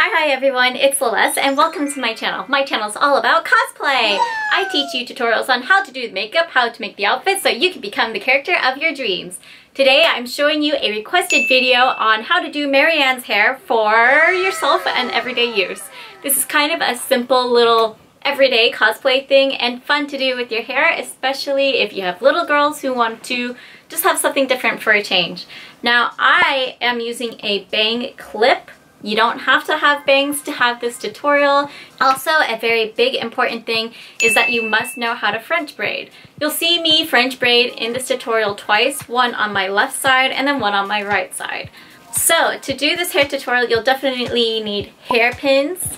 Hi, hi everyone, it's Celeste and welcome to my channel. My channel is all about cosplay. I teach you tutorials on how to do the makeup, how to make the outfits so you can become the character of your dreams. Today I'm showing you a requested video on how to do Marianne's hair for yourself and everyday use. This is kind of a simple little everyday cosplay thing and fun to do with your hair, especially if you have little girls who want to just have something different for a change. Now I am using a bang clip you don't have to have bangs to have this tutorial. Also, a very big important thing is that you must know how to French braid. You'll see me French braid in this tutorial twice, one on my left side and then one on my right side. So to do this hair tutorial, you'll definitely need hairpins,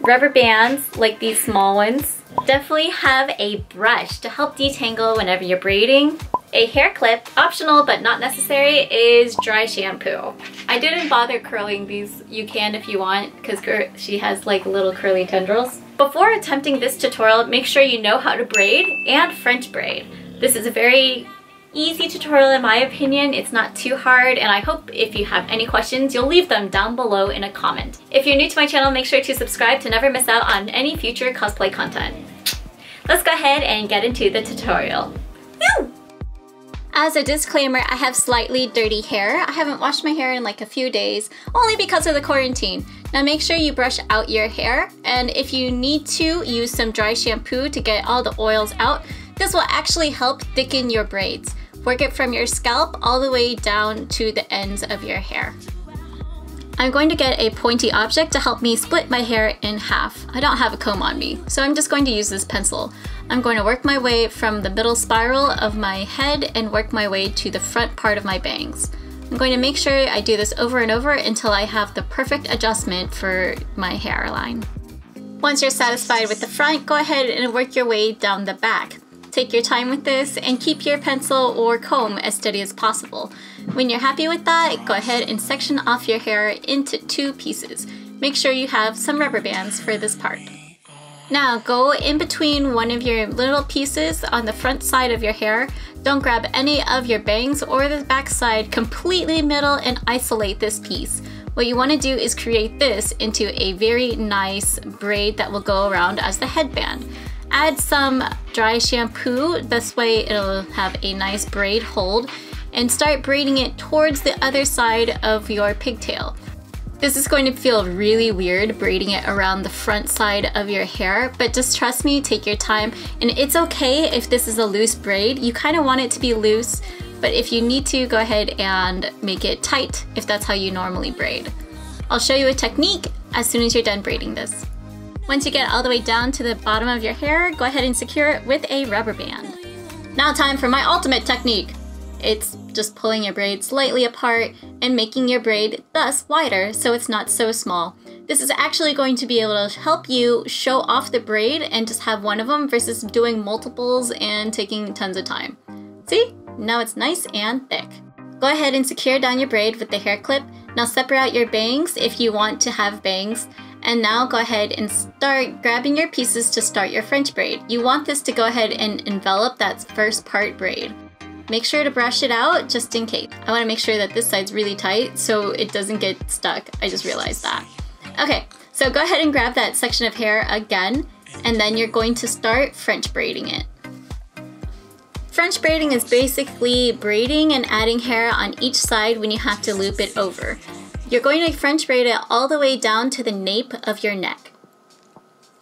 rubber bands like these small ones. Definitely have a brush to help detangle whenever you're braiding a hair clip, optional but not necessary, is dry shampoo. I didn't bother curling these. You can if you want because she has like little curly tendrils. Before attempting this tutorial, make sure you know how to braid and French braid. This is a very easy tutorial in my opinion. It's not too hard and I hope if you have any questions, you'll leave them down below in a comment. If you're new to my channel, make sure to subscribe to never miss out on any future cosplay content. Let's go ahead and get into the tutorial. As a disclaimer, I have slightly dirty hair. I haven't washed my hair in like a few days, only because of the quarantine. Now make sure you brush out your hair, and if you need to, use some dry shampoo to get all the oils out. This will actually help thicken your braids. Work it from your scalp all the way down to the ends of your hair. I'm going to get a pointy object to help me split my hair in half. I don't have a comb on me, so I'm just going to use this pencil. I'm going to work my way from the middle spiral of my head and work my way to the front part of my bangs. I'm going to make sure I do this over and over until I have the perfect adjustment for my hairline. Once you're satisfied with the front, go ahead and work your way down the back. Take your time with this and keep your pencil or comb as steady as possible. When you're happy with that, go ahead and section off your hair into two pieces. Make sure you have some rubber bands for this part. Now go in between one of your little pieces on the front side of your hair. Don't grab any of your bangs or the back side, completely middle and isolate this piece. What you want to do is create this into a very nice braid that will go around as the headband. Add some dry shampoo, this way it'll have a nice braid hold, and start braiding it towards the other side of your pigtail. This is going to feel really weird braiding it around the front side of your hair, but just trust me, take your time, and it's okay if this is a loose braid. You kind of want it to be loose, but if you need to, go ahead and make it tight if that's how you normally braid. I'll show you a technique as soon as you're done braiding this. Once you get all the way down to the bottom of your hair, go ahead and secure it with a rubber band. Now time for my ultimate technique. It's just pulling your braid slightly apart and making your braid thus wider so it's not so small. This is actually going to be able to help you show off the braid and just have one of them versus doing multiples and taking tons of time. See? Now it's nice and thick. Go ahead and secure down your braid with the hair clip. Now separate out your bangs if you want to have bangs and now go ahead and start grabbing your pieces to start your French braid. You want this to go ahead and envelop that first part braid. Make sure to brush it out just in case. I want to make sure that this side's really tight so it doesn't get stuck. I just realized that. Okay, so go ahead and grab that section of hair again and then you're going to start French braiding it. French braiding is basically braiding and adding hair on each side when you have to loop it over. You're going to French braid it all the way down to the nape of your neck.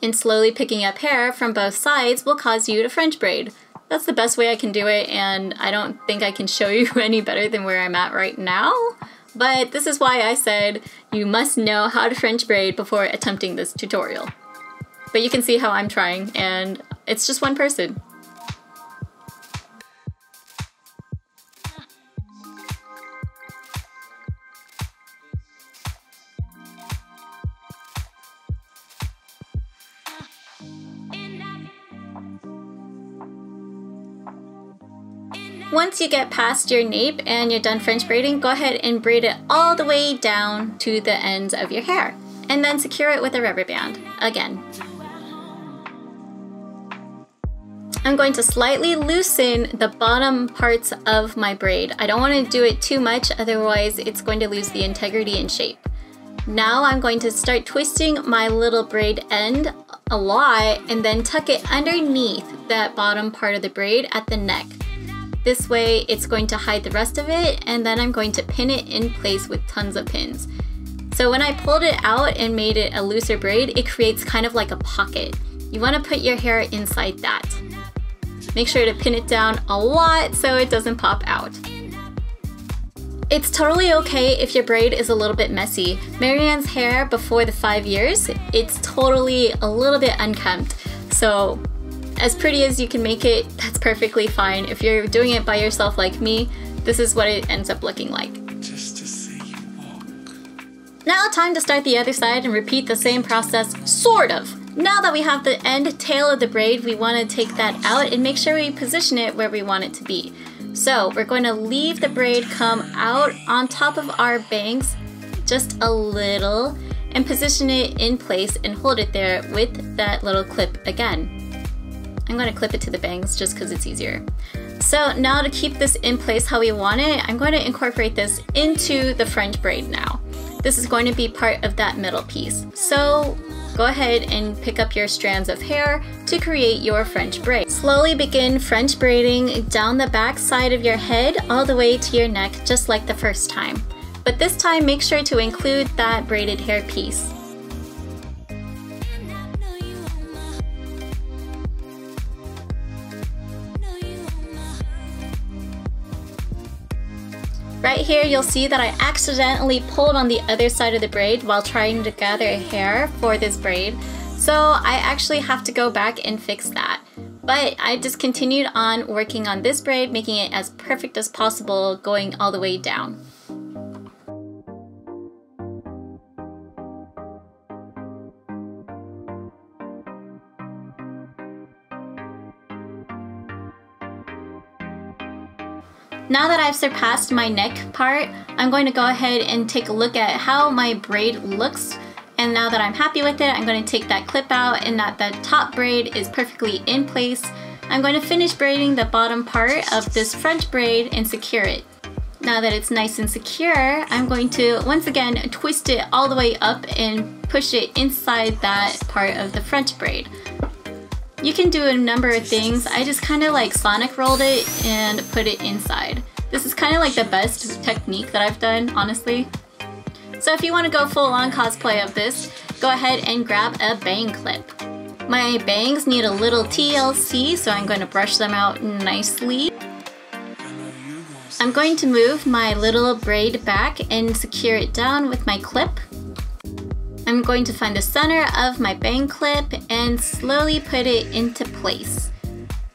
And slowly picking up hair from both sides will cause you to French braid. That's the best way I can do it, and I don't think I can show you any better than where I'm at right now. But this is why I said you must know how to French braid before attempting this tutorial. But you can see how I'm trying, and it's just one person. Once you get past your nape and you're done French braiding, go ahead and braid it all the way down to the ends of your hair. And then secure it with a rubber band, again. I'm going to slightly loosen the bottom parts of my braid. I don't want to do it too much, otherwise it's going to lose the integrity and shape. Now I'm going to start twisting my little braid end a lot and then tuck it underneath that bottom part of the braid at the neck. This way it's going to hide the rest of it and then I'm going to pin it in place with tons of pins. So when I pulled it out and made it a looser braid, it creates kind of like a pocket. You want to put your hair inside that. Make sure to pin it down a lot so it doesn't pop out. It's totally okay if your braid is a little bit messy. Marianne's hair before the five years, it's totally a little bit unkempt. So as pretty as you can make it, that's perfectly fine. If you're doing it by yourself like me, this is what it ends up looking like. Now time to start the other side and repeat the same process, sort of. Now that we have the end tail of the braid, we want to take that out and make sure we position it where we want it to be. So we're going to leave the braid come out on top of our bangs just a little and position it in place and hold it there with that little clip again. I'm going to clip it to the bangs just because it's easier. So now to keep this in place how we want it, I'm going to incorporate this into the French braid now. This is going to be part of that middle piece. So go ahead and pick up your strands of hair to create your French braid. Slowly begin French braiding down the back side of your head all the way to your neck just like the first time. But this time make sure to include that braided hair piece. Here, you'll see that I accidentally pulled on the other side of the braid while trying to gather hair for this braid. So I actually have to go back and fix that. But I just continued on working on this braid, making it as perfect as possible, going all the way down. Now that I've surpassed my neck part, I'm going to go ahead and take a look at how my braid looks. And now that I'm happy with it, I'm going to take that clip out and that the top braid is perfectly in place. I'm going to finish braiding the bottom part of this French braid and secure it. Now that it's nice and secure, I'm going to once again twist it all the way up and push it inside that part of the French braid. You can do a number of things. I just kind of like sonic rolled it and put it inside. This is kind of like the best technique that I've done, honestly. So if you want to go full on cosplay of this, go ahead and grab a bang clip. My bangs need a little TLC, so I'm going to brush them out nicely. I'm going to move my little braid back and secure it down with my clip. I'm going to find the center of my bang clip and slowly put it into place.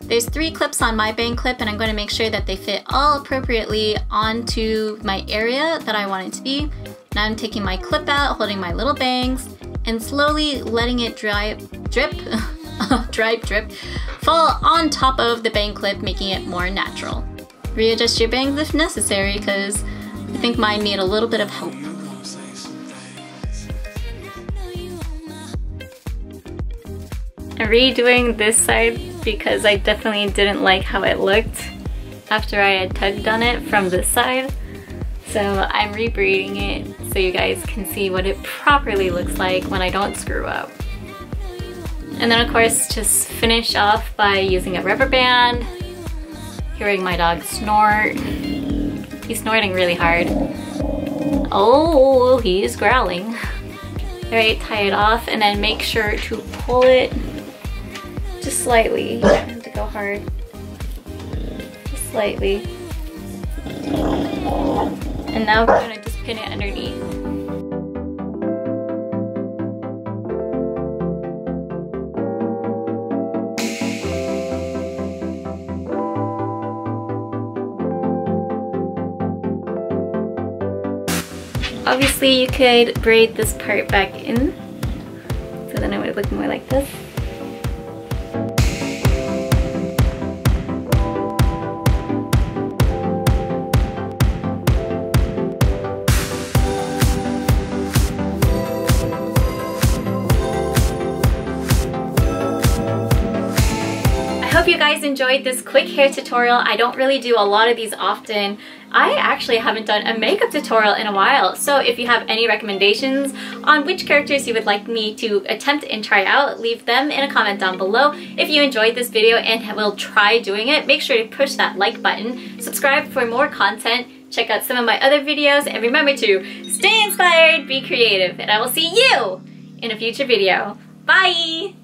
There's three clips on my bang clip and I'm going to make sure that they fit all appropriately onto my area that I want it to be. Now I'm taking my clip out, holding my little bangs, and slowly letting it dry, drip, dry drip, fall on top of the bang clip, making it more natural. Readjust your bangs if necessary because I think mine need a little bit of help. Redoing this side because I definitely didn't like how it looked after I had tugged on it from this side. So I'm rebraiding it so you guys can see what it properly looks like when I don't screw up. And then of course just finish off by using a rubber band, hearing my dog snort. He's snorting really hard. Oh, he's growling. All right, tie it off and then make sure to pull it just slightly. Don't have to go hard. Just slightly. And now we're gonna just pin it underneath. Obviously you could braid this part back in so then it would look more like this. Guys enjoyed this quick hair tutorial. I don't really do a lot of these often. I actually haven't done a makeup tutorial in a while, so if you have any recommendations on which characters you would like me to attempt and try out, leave them in a comment down below. If you enjoyed this video and will try doing it, make sure to push that like button, subscribe for more content, check out some of my other videos, and remember to stay inspired, be creative, and I will see you in a future video. Bye!